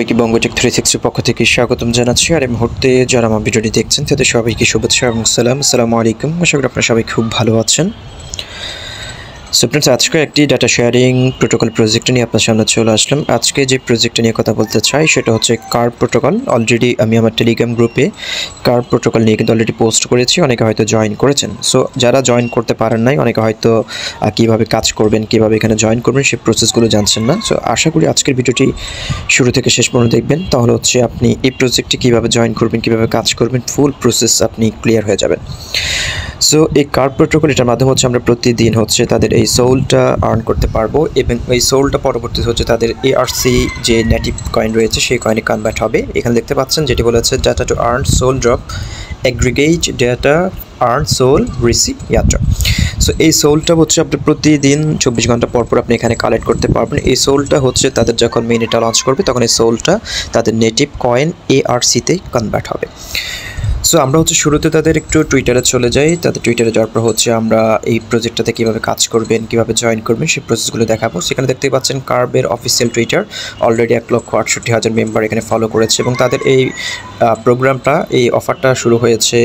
সবাইকে বঙ্গটেক থ্রি সিক্সটির পক্ষ থেকে স্বাগতম জানাচ্ছি। আর এই মুহূর্তে যারা আমার ভিডিওটি দেখছেন, তাদের সবাইকে শুভেচ্ছা এবং সালাম। আসসালামু আলাইকুম। আশা করি আপনারা সবাই খুব ভালো আছেন। সো ফ্রেন্ডস আজকে একটি ডাটা শেয়ারিং প্রোটোকল প্রজেক্ট নিয়ে আপনার সামনে চলে আসলাম। আজকে যে প্রজেক্টটা নিয়ে কথা বলতে চাই, সেটা হচ্ছে কার প্রোটোকল অলরেডি আমি আমার টেলিগ্রাম গ্রুপে কার প্রোটোকল নিয়ে কিন্তু অলরেডি পোস্ট করেছি, অনেকে হয়তো জয়েন করেছেন। সো যারা জয়েন করতে পারেন নাই, অনেকে হয়তো কীভাবে কাজ করবেন, কীভাবে এখানে জয়েন করবেন সেই প্রসেসগুলো জানছেন না। সো আশা করি আজকের ভিডিওটি শুরু থেকে শেষ পর্যন্ত দেখবেন। তাহলে হচ্ছে আপনি এই প্রজেক্টে কীভাবে জয়েন করবেন, কীভাবে কাজ করবেন ফুল প্রসেস আপনি ক্লিয়ার হয়ে যাবেন। সো এই কার্ড প্রোটোকল এটার মাধ্যমে হচ্ছে আমরা প্রতিদিন হচ্ছে তাদের এই সোলটা আর্ন করতে পারব এবং এই সোলটা পরবর্তীতে হচ্ছে তাদের এআরসি যে নেটিভ কয়েন রয়েছে, সেই কয়েনে কনভার্ট হবে। এখানে দেখতে পাচ্ছেন যেটি বলেছে data to earn SOL drop aggregate data earn SOL receive Yatra so এই সোলটা হচ্ছে আপনি প্রতিদিন চব্বিশ ঘণ্টা পর পর আপনি এখানে কালেক্ট করতে পারবেন। এই সোলটা হচ্ছে তাদের যখন মেইন এটা লঞ্চ করবে, তখন এই সোলটা তাদের নেটিভ কয়েন এআরসিতে কনভার্ট হবে। সো আমরা হচ্ছে শুরুতে তাদের একটু টুইটারে চলে যাই। তাদের টুইটারে যাওয়ার পর হচ্ছে আমরা এই প্রজেক্টটাতে কীভাবে কাজ করবেন, কীভাবে জয়েন করবেন, সেই প্রসেসগুলো দেখাবো। সেখানে দেখতেই পাচ্ছেন কার্বের অফিসিয়াল টুইটার অলরেডি এক লক্ষ আটষট্টি হাজার মেম্বার এখানে ফলো করেছে এবং তাদের এই প্রোগ্রামটা এই অফারটা শুরু হয়েছে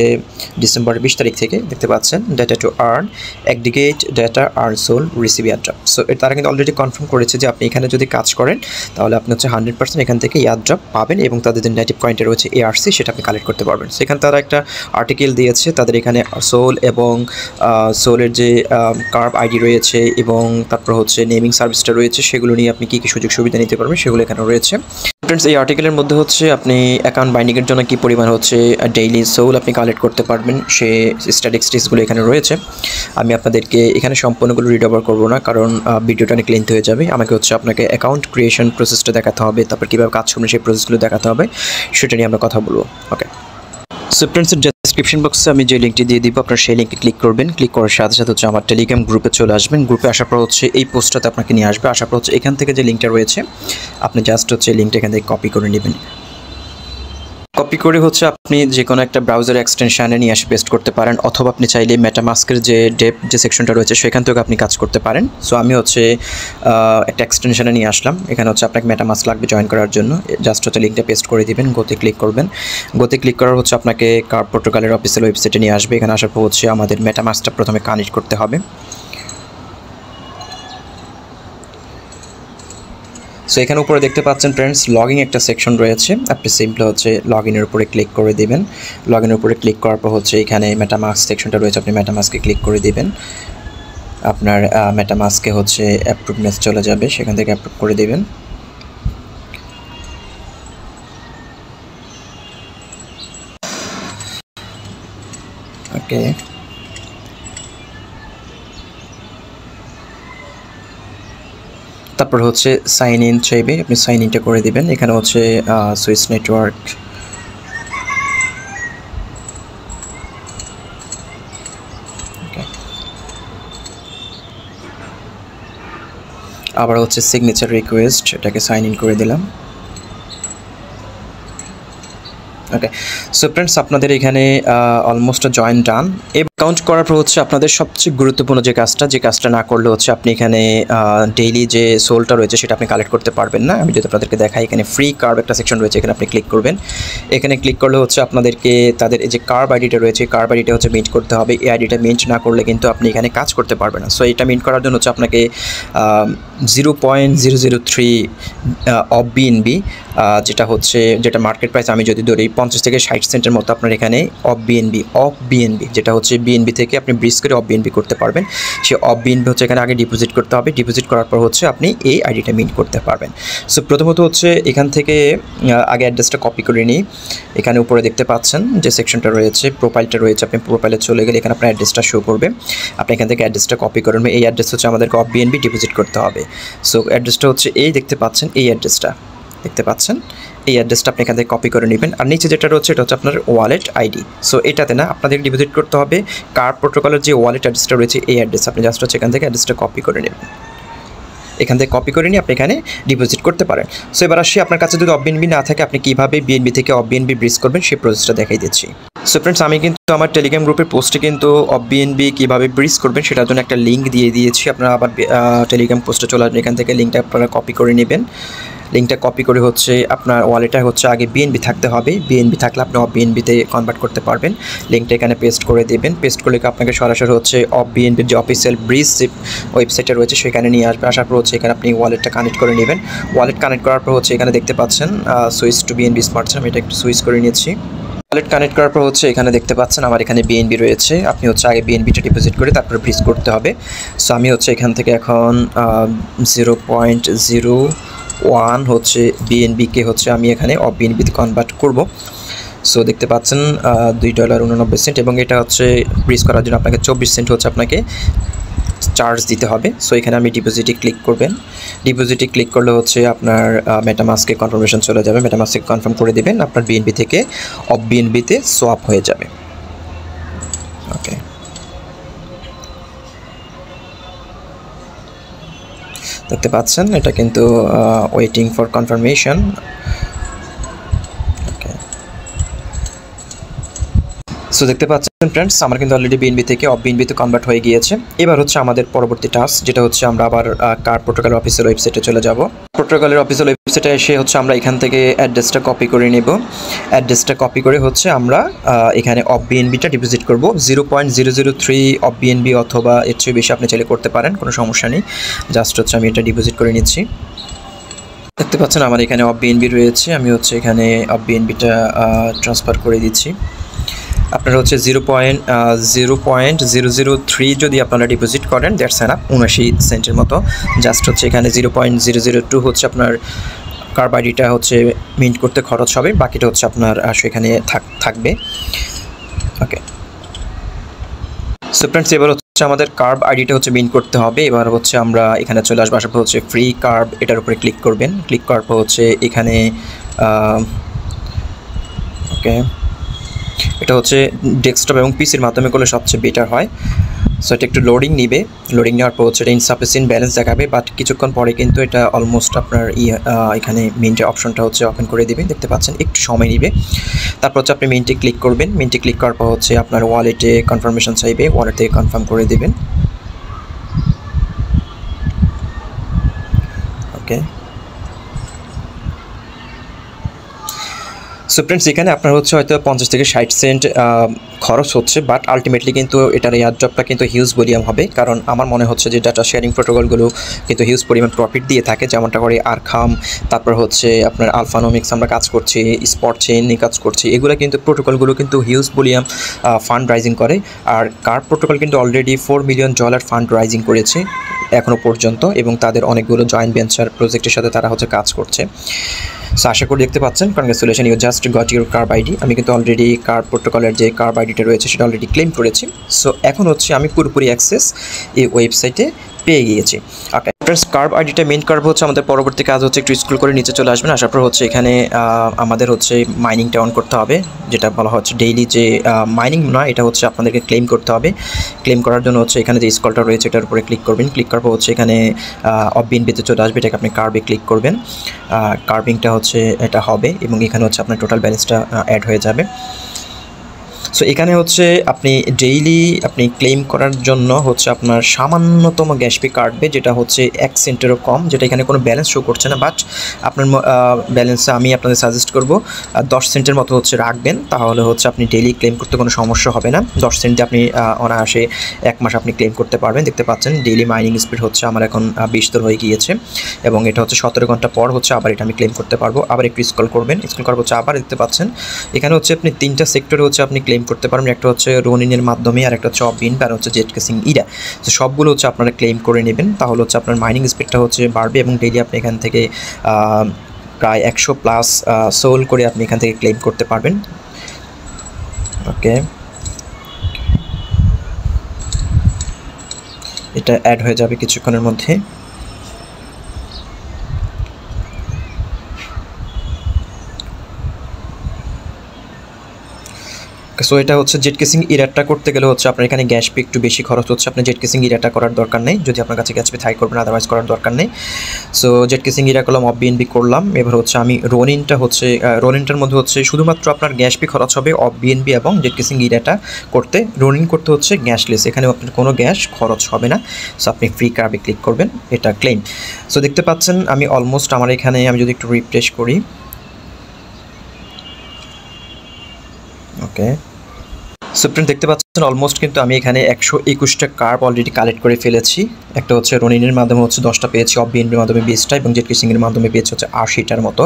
ডিসেম্বরের বিশ তারিখ থেকে। দেখতে পাচ্ছেন data to earn aggregate data earn SOL receive ইয়ারড্রা so তারা কিন্তু অলরেডি কনফার্ম করেছে যে আপনি এখানে যদি কাজ করেন, তাহলে আপনি হচ্ছে হান্ড্রেড পার্সেন্ট এখান থেকে ইয়ারড্রপ পাবেন এবং তাদের যে নেটিভ পয়েন্টে রয়েছে এআরসি সেটা আপনি কালেক্ট করতে পারবেন। সেখানে তারা একটা আর্টিকেল দিয়েছে, তাদের এখানে সোল এবং সোলের যে কার্ভ আইডি রয়েছে এবং তারপর হচ্ছে নেমিং সার্ভিসটা রয়েছে, সেগুলো নিয়ে আপনি কী কী সুযোগ সুবিধা নিতে পারবেন সেগুলো এখানে রয়েছে। ফ্রেন্ডস এই আর্টিকেলের মধ্যে হচ্ছে আপনি অ্যাকাউন্ট বাইন্ডিংয়ের জন্য কী পরিমাণ হচ্ছে ডেইলি সোল আপনি কালেক্ট করতে পারবেন, সে স্ট্যাটিস্টিক্সগুলো এখানে রয়েছে। আমি আপনাদেরকে এখানে সম্পূর্ণগুলো রিড ওভার করব না, কারণ ভিডিওটা অনেক লেন্থ হয়ে যাবে। আমাকে হচ্ছে আপনাকে অ্যাকাউন্ট ক্রিয়েশন প্রসেসটা দেখাতে হবে, তারপর কীভাবে কাজ করবেন সেই প্রসেসগুলো দেখাতে হবে, সেটা নিয়ে আমরা কথা বলব। ওকে সো ফ্রেন্ডসের ডেসক্রিপশন বক্সে আমি যে লিঙ্কটি দিয়ে দিব, আপনার সেই লিঙ্কে ক্লিক করবেন। ক্লিক করার সাথে সাথে হচ্ছে আমার টেলিগ্রাম গ্রুপে চলে আসবেন। গ্রুপে আসার পর হচ্ছে এই পোস্টটাতে আপনাকে নিয়ে আসবে। আসার পর হচ্ছে এখান থেকে যে লিঙ্কটা রয়েছে, আপনি জাস্ট হচ্ছে লিঙ্কটা এখান থেকে কপি করে নেবেন। কপি করে হচ্ছে আপনি যে কোনো একটা ব্রাউজার এক্সটেনশানে নিয়ে এসে পেস্ট করতে পারেন, অথবা আপনি চাইলে মেটামাস্কের যে ডেপ যে সেকশনটা রয়েছে, সেখান থেকে আপনি কাজ করতে পারেন। সো আমি হচ্ছে একটা এক্সটেনশানে নিয়ে আসলাম। এখানে হচ্ছে আপনাকে মেটামাস্ক লাগবে জয়েন করার জন্য। জাস্ট হচ্ছে লিঙ্কটা পেস্ট করে দিবেন গোতে ক্লিক করবেন। গোতে ক্লিক করার হচ্ছে আপনাকে কার প্রোটোকলের অফিসিয়াল ওয়েবসাইটে নিয়ে আসবে। এখানে আসার পর হচ্ছে আমাদের মেটামাস্কটা প্রথমে কানেক্ট করতে হবে। সো এখানে উপরে দেখতে পাচ্ছেন ফ্রেন্ডস লগইন একটা সেকশন রয়েছে। আপনি সিম্পলি হচ্ছে লগ ইনের উপরে ক্লিক করে দিবেন। লগ ইনের উপরে ক্লিক করার পর হচ্ছে এখানে মেটামাস্ক সেকশনটা রয়েছে, আপনি মেটামাস্কে ক্লিক করে দিবেন। আপনার মেটামাস্কে হচ্ছে অ্যাপ্রুভনেস চলে যাবে, সেখান থেকে অ্যাপ্রুভ করে দিবেন। ওকে তারপর হচ্ছে সাইন ইন চাইবে, আপনি সাইন ইনটা করে দিবেন। এখানে হচ্ছে সুইচ নেটওয়ার্ক আবার হচ্ছে সিগনেচার রিকোয়েস্ট এটাকে সাইন ইন করে দিলাম। ওকে সো ফ্রেন্ডস আপনাদের এখানে অলমোস্ট জয়েন ডান কাউন্ট করার পর হচ্ছে আপনাদের সবচেয়ে গুরুত্বপূর্ণ যে কাজটা যে কাজটা না করলে হচ্ছে আপনি এখানে ডেইলি যে সোলটা রয়েছে সেটা আপনি কালেক্ট করতে পারবেন না। আমি যদি আপনাদেরকে দেখাই, এখানে ফ্রি কার্ভ একটা সেকশন রয়েছে, এখানে আপনি ক্লিক করবেন। এখানে ক্লিক করলে হচ্ছে আপনাদেরকে তাদের যে কার্ভ আইডিটা রয়েছে কার্ভ আইডিটা হচ্ছে মিন্ট করতে হবে। এই আইডিটা মিন্ট না করলে কিন্তু আপনি এখানে কাজ করতে পারবেন না। সো এটা মিন্ট করার জন্য হচ্ছে আপনাকে zero point zero zero three of BNB যেটা হচ্ছে, যেটা মার্কেট প্রাইস আমি যদি ধরি পঞ্চাশ থেকে ষাট সেন্টের মতো আপনার এখানে অফ বিএনবি অফ বিএনবি যেটা হচ্ছে বিএনবি থেকে আপনি ব্রিজ করে অফ বিএনবি করতে পারবেন। সেই অফ বিএনবি হচ্ছে এখানে আগে ডিপোজিট করতে হবে। ডিপোজিট করার পর হচ্ছে আপনি এই আইডিটা মিন্ট করতে পারবেন। সো প্রথমত হচ্ছে এখান থেকে আগে অ্যাড্রেসটা কপি করে নিই। এখানে উপরে দেখতে পাচ্ছেন যে সেকশনটা রয়েছে প্রোফাইলটা রয়েছে, আপনি প্রোফাইলে চলে গেলে এখানে আপনার অ্যাড্রেসটা শো করবে। আপনি এখান থেকে অ্যাড্রেসটা কপি করে নেবেন। এই অ্যাড্রেস হচ্ছে আমাদেরকে অফ বিএনবি ডিপোজিট করতে হবে। সো অ্যাড্রেসটা হচ্ছে এই, দেখতে পাচ্ছেন এই অ্যাড্রেসটা দেখতে পাচ্ছেন। এই অ্যাড্রেসটা আপনি এখান থেকে কপি করে নেবেন। আর নিচে যেটা রয়েছে, এটা হচ্ছে আপনার ওয়ালেট আইডি সো এটাতে না আপনাদের ডিপোজিট করতে হবে। কার প্রোটোকলের যে ওয়ালেট অ্যাড্রেসটা রয়েছে, এই অ্যাড্রেস আপনি জাস্ট হচ্ছে এখান থেকে অ্যাড্রেসটা কপি করে নেবেন। এখান থেকে কপি করে নিয়ে আপনি এখানে ডিপোজিট করতে পারেন। সো এবার আসি, আপনার কাছে যদি অফ বিএনবি না থাকে, আপনি কীভাবে বিএনবি থেকে অফ বিএনবি ব্রিজ করবেন, সেই প্রসেসটা দেখাই দিচ্ছি। সো ফ্রেন্ডস আমি কিন্তু আমার টেলিগ্রাম গ্রুপের পোস্টে কিন্তু অফ বিএনবি কীভাবে ব্রিজ করবেন, সেটার জন্য একটা লিঙ্ক দিয়ে দিয়েছি। আপনারা আবার টেলিগ্রাম পোস্টে চলে আসবেন। এখান থেকে লিঙ্কটা আপনারা কপি করে নেবেন। লিঙ্কটা কপি করে হচ্ছে আপনার ওয়ালেটে হচ্ছে আগে বিএনবি থাকতে হবে। বিএনবি থাকলে আপনি অফ বিএনবিতে কনভার্ট করতে পারবেন। লিঙ্কটা এখানে পেস্ট করে দেবেন। পেস্ট করলে আপনাকে সরাসরি হচ্ছে অফ বিএনবির যে অফিসিয়াল ব্রিজ যে ওয়েবসাইটটা রয়েছে, সেখানে নিয়ে আসবে। আসার পর হচ্ছে এখানে আপনি ওয়ালেটটা কানেক্ট করে নেবেন। ওয়ালেট কানেক্ট করার পর হচ্ছে এখানে দেখতে পাচ্ছেন সুইচ টু বিএনবি স্মার্ট আমি এটা একটু সুইচ করে নিয়েছি ওয়ালেট কানেক্ট করার পর হচ্ছে এখানে দেখতে পাচ্ছেন, আমার এখানে বিএনবি রয়েছে। আপনি হচ্ছে আগে বিএনবিটা ডিপোজিট করে তারপর ব্রিজ করতে হবে। সো আমি হচ্ছে এখান থেকে এখন জিরো পয়েন্ট জিরো ওয়ান হচ্ছে বিএনবিকে হচ্ছে আমি এখানে অফ বিএনবিতে কনভার্ট করব। সো দেখতে পাচ্ছেন দুই ডলার উননব্বই সেন্ট এবং এটা হচ্ছে ব্রিজ করার জন্য আপনাকে চব্বিশ সেন্ট হচ্ছে আপনাকে চার্জ দিতে হবে। সো এখানে আমি ডিপোজিটে ক্লিক করবেন। ডিপোজিটে ক্লিক করলে হচ্ছে আপনার মেটামাসকে কনফার্মেশন চলে যাবে। মেটামাসকে কনফার্ম করে দেবেন, আপনার বিএনবি থেকে অফ বিএনবিতে সোয়াপ হয়ে যাবে। ওকে দেখতে পাচ্ছেন। এটা কিন্তু ওয়েটিং ফর কনফার্মেশন সো দেখতে পাচ্ছেন ফ্রেন্ডস আমার কিন্তু অলরেডি বিএনবি থেকে অফ বিএনবিতে কনভার্ট হয়ে গিয়েছে। এবার হচ্ছে আমাদের পরবর্তী টাস্ক যেটা হচ্ছে আমরা আবার কার প্রোটোকল অফিসের ওয়েবসাইটে চলে যাব। প্রোটোকলের অফিসের ওয়েবসাইটে এসে হচ্ছে আমরা এখান থেকে অ্যাড্রেসটা কপি করে নেব। অ্যাড্রেসটা কপি করে হচ্ছে আমরা এখানে অফ বিএনবিটা ডিপোজিট করব। Zero point zero zero three of BNB অথবা এর চেয়ে বেশি আপনি চাইলে করতে পারেন, কোনো সমস্যা নেই। জাস্ট হচ্ছে আমি এটা ডিপোজিট করে নিচ্ছি। দেখতে পাচ্ছেন আমার এখানে অফ বিএনবি রয়েছে, আমি হচ্ছে এখানে অফ বিএনবিটা ট্রান্সফার করে দিচ্ছি। আপনার হচ্ছে zero point zero point zero zero three যদি আপনারা ডিপোজিট করেন দ্যাটস অ্যান আপ উনআশি সেন্টের মতো। জাস্ট হচ্ছে এখানে zero point zero zero two হচ্ছে আপনার কার্বাইডিটা হচ্ছে মিন্ট করতে খরচ হবে, বাকিটা হচ্ছে আপনার সেখানে থাকবে। ওকে সো ফ্রেন্ডস এবার হচ্ছে আমাদের কার্ব আইডিটা হচ্ছে মিন করতে হবে, এবার হচ্ছে আমরা এখানে চলে আসব পর হচ্ছে ফ্রি কার্ব এটার উপরে ক্লিক করবেন। ক্লিক করার পর হচ্ছে এখানে ওকে এটা হচ্ছে ডেস্কটপ এবং পিসির মাধ্যমে করলে সবচেয়ে বেটার হয়। সো এটা একটু লোডিং নিবে। লোডিং নেওয়ার পর হচ্ছে এটা ইনসাফিসিয়েন্ট ব্যালেন্স দেখাবে বাট কিছুক্ষণ পরে কিন্তু এটা অলমোস্ট আপনার এখানে মিনটে অপশনটা হচ্ছে ওপেন করে দেবে। দেখতে পাচ্ছেন, একটু সময় নিবে। তারপর হচ্ছে আপনি মিনটে ক্লিক করবেন। মিনটে ক্লিক করার পর হচ্ছে আপনার ওয়ালেটে কনফার্মেশন চাইবে ওয়ালেটে কনফার্ম করে দেবেন ওকে সো ফ্রেন্ডস এখানে আপনার হচ্ছে হয়তো পঞ্চাশ থেকে ষাট সেন্ট খরচ হচ্ছে বাট আলটিমেটলি কিন্তু এটার এয়ারড্রপটা কিন্তু হিউজ ভলিউম হবে। কারণ আমার মনে হচ্ছে যে ডাটা শেয়ারিং প্রোটোকলগুলো কিন্তু হিউজ পরিমাণ প্রফিট দিয়ে থাকে, যেমনটা করে আরখাম তারপর হচ্ছে আপনার আলফানোমিক্স আমরা কাজ করছি স্পট চেইন নিয়ে কাজ করছি, এগুলো কিন্তু প্রোটোকলগুলো কিন্তু হিউজ ভলিউম ফান্ড রাইজিং করে। আর কার প্রোটোকল কিন্তু already four million dollar fund raising করেছে এখনও পর্যন্ত, এবং তাদের অনেকগুলো জয়েন্ট ভেঞ্চার প্রজেক্টের সাথে তারা হচ্ছে কাজ করছে। সো আশা করি দেখতে পাচ্ছেন। Congratulation you just got your Carv ID আমি কিন্তু অলরেডি কার প্রোটোকলের যে কার্ব আইডিটা রয়েছে, সেটা অলরেডি ক্লেম করেছি। সো এখন হচ্ছে আমি পুরোপুরি অ্যাক্সেস এই ওয়েবসাইটে পেয়ে গিয়েছি। ফ্রেন্ডস কার্ব আইডিটা মেন কার্ব হচ্ছে আমাদের পরবর্তী কাজ হচ্ছে একটু স্কুল করে নিচে চলে আসবেন। আসার পর হচ্ছে এখানে আমাদের হচ্ছে মাইনিংটা অন করতে হবে, যেটা বলা হচ্ছে ডেইলি যে মাইনিং নয়, এটা হচ্ছে আপনাদেরকে ক্লেম করতে হবে। ক্লেম করার জন্য হচ্ছে এখানে যে স্কলটা রয়েছে, এটার উপরে ক্লিক করবেন। ক্লিক করার পর হচ্ছে এখানে অফ বিনবিতে চলে আসবে, এটাকে আপনি কার্বে ক্লিক করবেন। কার্বিংটা হচ্ছে এটা হবে এবং এখানে হচ্ছে আপনার টোটাল ব্যালেন্সটা অ্যাড হয়ে যাবে। সো এখানে হচ্ছে আপনি ডেইলি আপনি ক্লেম করার জন্য হচ্ছে আপনার সামান্যতম গ্যাস পে কাটবে যেটা হচ্ছে এক সেন্টেরও কম, যেটা এখানে কোনো ব্যালেন্স শো করছে না বাট আপনার ব্যালেন্সে আমি আপনাদের সাজেস্ট করব। দশ সেন্টের মতো হচ্ছে রাখবেন, তাহলে হচ্ছে আপনি ডেইলি ক্লেম করতে কোনো সমস্যা হবে না। দশ সেন্টে আপনি অনায়াসে এক মাস আপনি ক্লেম করতে পারবেন। দেখতে পাচ্ছেন ডেইলি মাইনিং স্পিড হচ্ছে আমার এখন বিস্তর হয়ে গিয়েছে, এবং এটা হচ্ছে সতেরো ঘণ্টা পর হচ্ছে আবার এটা আমি ক্লেম করতে পারব। আবার একটু স্কল করবেন স্কল করার হচ্ছে আবার দেখতে পাচ্ছেন, এখানে হচ্ছে আপনি তিনটা সেক্টরে হচ্ছে আপনি ক্লেম করতে পারবেন একটা হচ্ছে রোনিনের মাধ্যমে আর একটা হচ্ছে অবিন আর হচ্ছে জেট কেসিং ইরা। তো সবগুলো হচ্ছে আপনারা ক্লেম করে নেবেন। তাহলে হচ্ছে আপনার মাইনিং স্পিডটা হচ্ছে বাড়বে এবং ডেইলি আপনি এখান থেকে প্রায় একশো প্লাস সোল করে আপনি এখান থেকে ক্লেম করতে পারবেন। ওকে এটা অ্যাড হয়ে যাবে কিছুক্ষণের মধ্যে। সো এটা হচ্ছে জেট কেসিং ইরাটা করতে গেলে হচ্ছে আপনার এখানে গ্যাস পি একটু বেশি খরচ হচ্ছে। আপনার জেট কেসিং ইরাটা করার দরকার নেই। যদি আপনার কাছে গ্যাস পি থাই করবেন আদারওয়াইজ করার দরকার নেই। সো জেট কেসিং ইরা করলাম অফ বিএনবি করলাম। এবার হচ্ছে আমি রোনিনটা হচ্ছে রোনিনটার মধ্যে হচ্ছে শুধুমাত্র আপনার গ্যাস পি খরচ হবে অফ বিএনবি এবং জেট কেসিং ইরাটা করতে। রোনিন করতে হচ্ছে গ্যাসলেস এখানে আপনার কোনো গ্যাস খরচ হবে না। সো আপনি ফ্রি কার্বে ক্লিক করবেন। এটা ক্লেম সো দেখতে পাচ্ছেন, আমি অলমোস্ট আমার এখানে, আমি যদি একটু রিফ্রেশ করি। ওকে সুপ্রিম দেখতে পাচ্ছেন অলমোস্ট কিন্তু আমি এখানে একশো একুশটা কার্প অলরেডি কালেক্ট করে ফেলেছি। একটা হচ্ছে রনিনের মাধ্যমে হচ্ছে দশটা পেয়েছি অফ বিএনবির মাধ্যমে বিশটা এবং জেট কিসিংয়ের মাধ্যমে পেয়েছি হচ্ছে আশিটার মতো।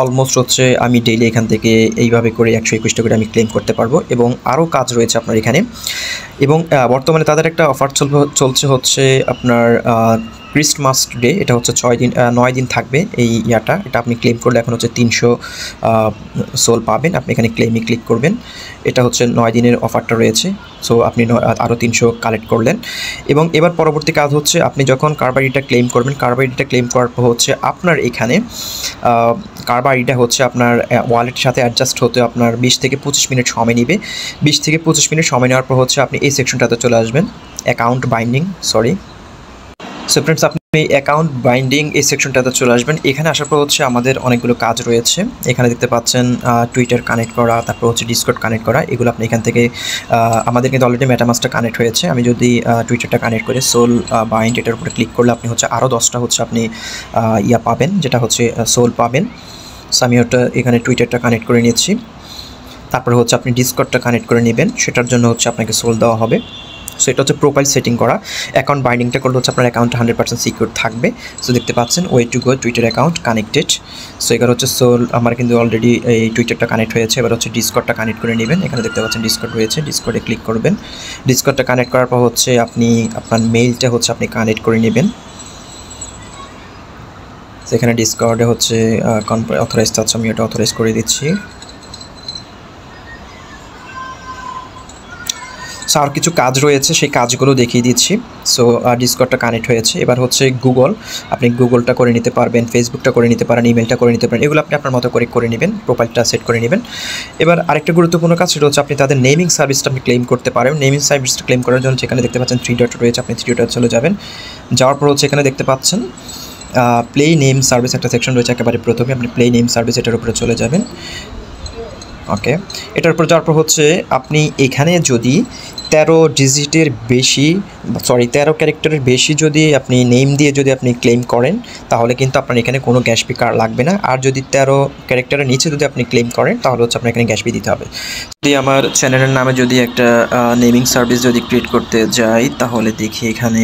অলমোস্ট হচ্ছে আমি ডেইলি এখান থেকে এইভাবে করে একশো একুশটা করে আমি ক্লেম করতে পারব এবং আরও কাজ রয়েছে আপনার এখানে। এবং বর্তমানে তাদের একটা অফার চল চলছে হচ্ছে আপনার ক্রিস্টমাস ডে এটা হচ্ছে ছয় দিন নয় দিন থাকবে এই ইয়াটা। এটা আপনি ক্লেম করলে এখন হচ্ছে তিনশো সোল পাবেন। আপনি এখানে ক্লেমে ক্লিক করবেন। এটা হচ্ছে নয় দিনের অফারটা রয়েছে। সো আপনি আরও তিনশো কালেক্ট করলেন। এবং এবার পরবর্তী কাজ হচ্ছে, আপনি যখন কারবারিটা ক্লেম করবেন কারবারিটা ক্লেম করার পর হচ্ছে আপনার এখানে কারবারিটা হচ্ছে আপনার ওয়ালেটের সাথে অ্যাডজাস্ট হতে আপনার বিশ থেকে পঁচিশ মিনিট সময় নেবে। বিশ থেকে পঁচিশ মিনিট সময় নেওয়ার পর হচ্ছে আপনি এই সেকশনটাতে চলে আসবেন। Account binding sorry so friends আপনি অ্যাকাউন্ট বাইন্ডিং এই সেকশনটাতে চলে আসবেন। এখানে আসার পর হচ্ছে আমাদের অনেকগুলো কাজ রয়েছে। এখানে দেখতে পাচ্ছেন টুইটার কানেক্ট করা, তারপর হচ্ছে ডিসকোড কানেক্ট করা। এগুলো আপনি এখান থেকে আমাদের কিন্তু অলরেডি মেটামাসটা কানেক্ট হয়েছে। আমি যদি টুইটারটা কানেক্ট করে সোল বাইন্ড এটার উপরে ক্লিক করলে আপনি হচ্ছে আরও দশটা হচ্ছে আপনি ইয়া পাবেন, যেটা হচ্ছে সোল পাবেন। সো আমি ওটা এখানে টুইটারটা কানেক্ট করে নিচ্ছি তারপরে হচ্ছে আপনি ডিসকোডটা কানেক্ট করে নেবেন। সেটার জন্য হচ্ছে আপনাকে সোল দেওয়া হবে। সো এটা হচ্ছে প্রোফাইল সেটিং করা। অ্যাকাউন্ট বাইন্ডিংটা করলে হচ্ছে আপনার অ্যাকাউন্ট হান্ড্রেড পার্সেন্ট সিকিউর থাকবে। সো দেখতে পাচ্ছেন way to go Twitter account connected so এবার হচ্ছে সোল আমার কিন্তু অলরেডি এই টুইটারটা কানেক্ট হয়েছে। এবার হচ্ছে ডিসকটটা কানেক্ট করে নেবেন। এখানে দেখতে পাচ্ছেন ডিসকট রয়েছে। ডিসকটে ক্লিক করবেন। ডিসকটটা কানেক্ট করার পর হচ্ছে আপনি, আপনার মেইলটা হচ্ছে আপনি কানেক্ট করে নেবেন। সেখানে ডিসকর্ডে হচ্ছে অথরাইজ চাচ্ছে আমি ওটা অথরাইজ করে দিচ্ছি। সো আর কিছু কাজ রয়েছে, সেই কাজগুলো দেখিয়ে দিচ্ছি। সো ডিসকটটা কানেক্ট হয়েছে। এবার হচ্ছে গুগল আপনি গুগলটা করে নিতে পারবেন ফেসবুকটা করে নিতে পারেন ইমেলটা করে নিতে পারেন, এগুলো আপনি আপনার মতো করে করে নেবেন প্রোফাইলটা সেট করে নেবেন। এবার আরেকটা গুরুত্বপূর্ণ কাজ সেটা হচ্ছে আপনি তাদের নেমিং সার্ভিসটা আপনি ক্লেম করতে পারেন। নেমিং সার্ভিসটা ক্লেম করার জন্য সেখানে দেখতে পাচ্ছেন থ্রি ডট রয়েছে, আপনি থ্রি ডট চলে যাবেন। যাওয়ার পর হচ্ছে এখানে দেখতে পাচ্ছেন প্লে নেম সার্ভিস একটা সেকশন রয়েছে, একেবারে প্রথমে আপনি প্লে নেম সার্ভিস এটার উপরে চলে যাবেন। ওকে এটার উপর যাওয়ার পর হচ্ছে আপনি এখানে যদি তেরো ডিজিটের বেশি সরি তেরো ক্যারেক্টারের বেশি যদি আপনি নেম দিয়ে যদি আপনি ক্লেম করেন, তাহলে কিন্তু আপনার এখানে কোনো গ্যাস পি লাগবে না। আর যদি তেরো ক্যারেক্টারের নিচে যদি আপনি ক্লেম করেন, তাহলে হচ্ছে আপনার এখানে গ্যাস পি দিতে হবে। যদি আমার চ্যানেলের নামে যদি একটা নেমিং সার্ভিস যদি ক্রিয়েট করতে যাই, তাহলে দেখি এখানে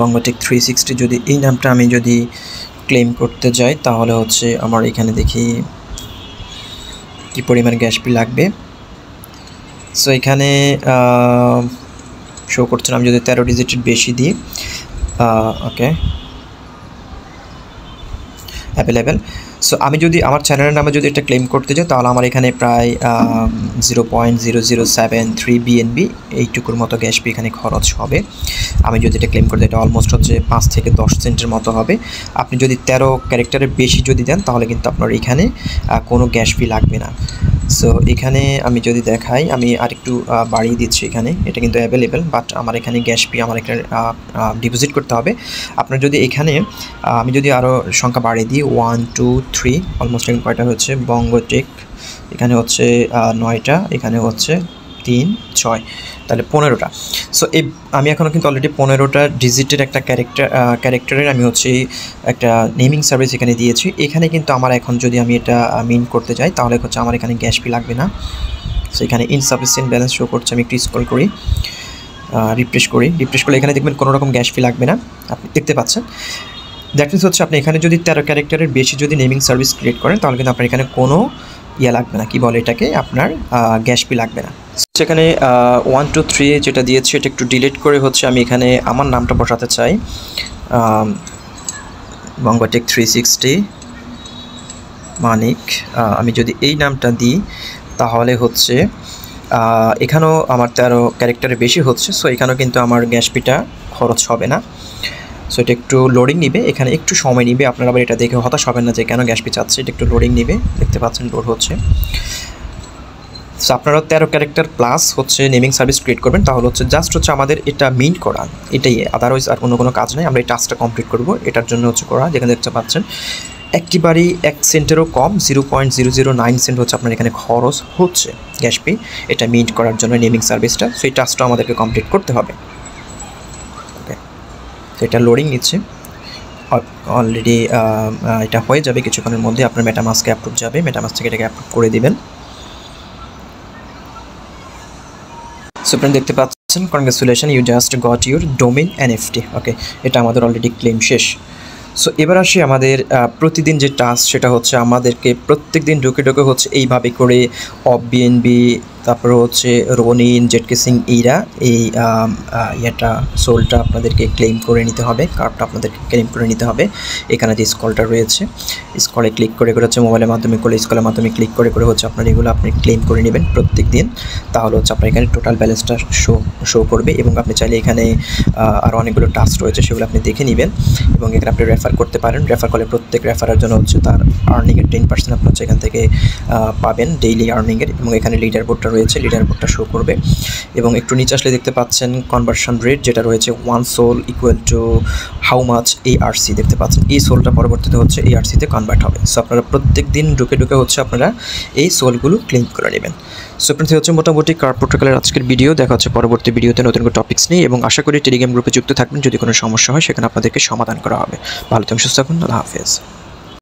বঙ্গটেক থ্রি সিক্সটি যদি এই নামটা আমি যদি ক্লেম করতে যাই, তাহলে হচ্ছে আমার এখানে দেখি কী পরিমাণ গ্যাস পি লাগবে? সো এখানে শো করছেন আমি যদি তেরো ডিজিটের বেশি দিই। ওকে অ্যাভেলেবেল সো আমি যদি আমার চ্যানেলের নামে যদি এটা ক্লেম করতে যাই তাহলে আমার এখানে প্রায় zero point zero zero seven three BNB এইটুকুর মতো গ্যাস পি এখানে খরচ হবে। আমি যদি এটা ক্লেম করতে এটা অলমোস্ট হচ্ছে পাঁচ থেকে দশ সেন্টের মতো হবে। আপনি যদি তেরো ক্যারেক্টারের বেশি যদি দেন, তাহলে কিন্তু আপনার এখানে কোনো গ্যাস ফি লাগবে না। সো এখানে আমি যদি দেখাই, আমি আরেকটু বাড়িয়ে দিচ্ছি এখানে। এটা কিন্তু অ্যাভেলেবেল বাট আমার এখানে গ্যাস পি আমার এখানে ডিপোজিট করতে হবে। আপনার যদি এখানে আমি যদি আরও সংখ্যা বাড়িয়ে দিই ওয়ান টু থ্রি অলমোস্ট এখানে কয়টা হচ্ছে? বঙ্গটেক এখানে হচ্ছে নয়টা, এখানে হচ্ছে তিন, ছয়, তাহলে পনেরোটা। সো এই, আমি এখনও কিন্তু অলরেডি পনেরোটা ডিজিটের একটা ক্যারেক্টার ক্যারেক্টারের আমি হচ্ছে একটা নেমিং সার্ভিস এখানে দিয়েছি। এখানে কিন্তু আমার এখন যদি আমি এটা মিন করতে যাই, তাহলে হচ্ছে আমার এখানে গ্যাস ফি লাগবে না। সো এখানে ইনসাফিসিয়েন্ট ব্যালেন্স শো করছে, আমি একটু স্কল করি রিফ্রেশ করি। রিফ্রেশ করলে এখানে দেখবেন কোনো রকম গ্যাস ফি লাগবে না। আপনি দেখতে পাচ্ছেন? দ্যাট মিনস হচ্ছে আপনি এখানে যদি তেরো ক্যারেক্টারের বেশি যদি নেমিং সার্ভিস ক্রিয়েট করেন, তাহলে কিন্তু আপনার এখানে কোনো ইয়ে লাগবে না। কি বলে এটাকে? আপনার গ্যাস পি লাগবে না। সেখানে ওয়ান টু থ্রি যেটা দিয়েছে, এটা একটু ডিলিট করে হচ্ছে আমি এখানে আমার নামটা বসাতে চাই। বঙ্গটেক থ্রি সিক্সটি মানিক আমি যদি এই নামটা দিই, তাহলে হচ্ছে এখানেও আমার তেরো ক্যারেক্টারে বেশি হচ্ছে সো এখানেও কিন্তু আমার গ্যাস পিটা খরচ হবে না। সো এটা একটু লোডিং নিবে। এখানে একটু সময় নিবে। আপনারা আবার এটা দেখে হতাশ হবেন না যে কেন গ্যাস পি চাচ্ছে এটা একটু লোডিং নিবে। দেখতে পাচ্ছেন লোড হচ্ছে। সো আপনারা তেরো ক্যারেক্টার প্লাস হচ্ছে নেমিং সার্ভিস ক্রিয়েট করবেন। তাহলে হচ্ছে জাস্ট হচ্ছে আমাদের এটা মিন্ট করা। এটাই। আদারওয়াইজ আর অন্য কোনো কাজ নেই। আমরা এই টাস্কটা কমপ্লিট করব। এটার জন্য হচ্ছে করা। যেখানে দেখতে পাচ্ছেন একটিবারই এক সেন্টেরও কম। Zero point zero zero nine cent হচ্ছে আপনার এখানে খরচ হচ্ছে গ্যাস পে। এটা মিন্ট করার জন্য নেমিং সার্ভিসটা সো এই টাস্কটা আমাদেরকে কমপ্লিট করতে হবে। তো এটা লোডিং নিচ্ছে। অলরেডি এটা হয়ে যাবে কিছুক্ষণের মধ্যে। আপনার মেটামাসকে অ্যাপ্রুভ যাবে। মেটামাস থেকে এটাকে অ্যাপ্রুভ করে দিবেন। সো ফ্রেন্ড দেখতে পাচ্ছেন? Congratulation you just got your domain NFT okay এটা আমাদের অলরেডি ক্লেম শেষ। সো এবার আসি আমাদের প্রতিদিন যে টাস্ক সেটা হচ্ছে আমাদেরকে প্রত্যেক দিন ঢুকে ঢুকে হচ্ছে এইভাবে করে অফ বিএনবি তারপরে হচ্ছে রোনিন, জেটকে সিং এইরা এই ইয়েটা, সোলটা আপনাদেরকে ক্লেম করে নিতে হবে, কার্ডটা আপনাদেরকে ক্লেম করে নিতে হবে। এখানে যে স্কলটা রয়েছে, স্কলে ক্লিক করে করে হচ্ছে মোবাইলের মাধ্যমে করলে স্কলের মাধ্যমে ক্লিক করে করে হচ্ছে আপনার এগুলো আপনি ক্লেম করে নেবেন প্রত্যেক দিন। তাহলে হচ্ছে আপনার এখানে টোটাল ব্যালেন্সটা শো শো করবে এবং আপনি চাইলে এখানে আরও অনেকগুলো টাস্ক রয়েছে সেগুলো আপনি দেখে নেবেন এবং এখানে আপনি রেফার করতে পারেন। রেফার করলে প্রত্যেক রেফারের জন্য হচ্ছে তার আর্নিংয়ের টেন পার্সেন্ট আপনি হচ্ছে এখান থেকে পাবেন ডেইলি আর্নিংয়ের এবং এখানে লিডার বোর্ডটা রয়েছে লিডার বোর্ডটা শো করবে। এবং একটু নিচে আসলে দেখতে পাচ্ছেন কনভার্সন রেট যেটা রয়েছে one sol equal to how much এই আরসি দেখতে পাচ্ছেন। এই সোলটা পরবর্তীতে হচ্ছে এই আরসিতে কনভার্ট হবে। সো আপনারা প্রত্যেক দিন ঢুকে ঢুকে হচ্ছে আপনারা এই সোলগুলো ক্লেম করে নেবেন। সো ফ্রেন্ডস হচ্ছে মোটামুটি কার প্রোটোকলের আজকের ভিডিও দেখা হচ্ছে পরবর্তী ভিডিওতে নতুন কোনো টপিক্স নেই এবং আশা করি টেলিগ্রাম গ্রুপে যুক্ত থাকবেন। যদি কোনো সমস্যা হয়, সেখানে আপনাদেরকে সমাধান করা হবে। ভালো থাকুন, সুস্থ থাকুন। আল্লাহ হাফেজ।